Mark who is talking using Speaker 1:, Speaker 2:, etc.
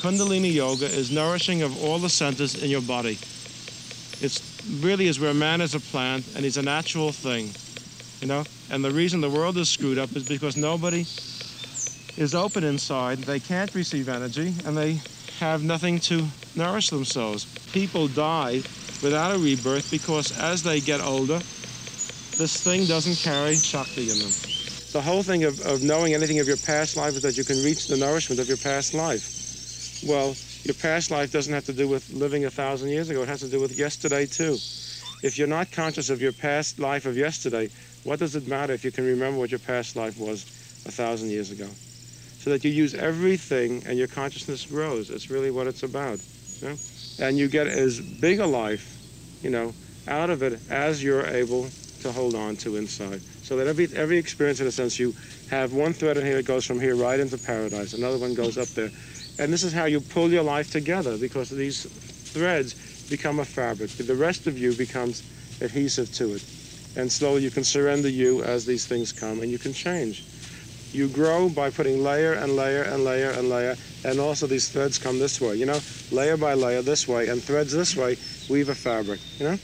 Speaker 1: Kundalini Yoga is nourishing of all the centers in your body. It really is where man is a plant and he's a natural thing, you know? And the reason the world is screwed up is because nobody is open inside. They can't receive energy and they have nothing to nourish themselves. People die without a rebirth because as they get older, this thing doesn't carry Shakti in them. The whole thing of, of knowing anything of your past life is that you can reach the nourishment of your past life. Well, your past life doesn't have to do with living a thousand years ago. It has to do with yesterday, too. If you're not conscious of your past life of yesterday, what does it matter if you can remember what your past life was a thousand years ago? So that you use everything and your consciousness grows. It's really what it's about. You know? And you get as big a life, you know, out of it as you're able to hold on to inside. So that every, every experience, in a sense, you have one thread in here that goes from here right into paradise, another one goes up there. And this is how you pull your life together because these threads become a fabric. The rest of you becomes adhesive to it. And slowly you can surrender you as these things come and you can change. You grow by putting layer and layer and layer and layer, and also these threads come this way, you know, layer by layer this way, and threads this way weave a fabric, you know?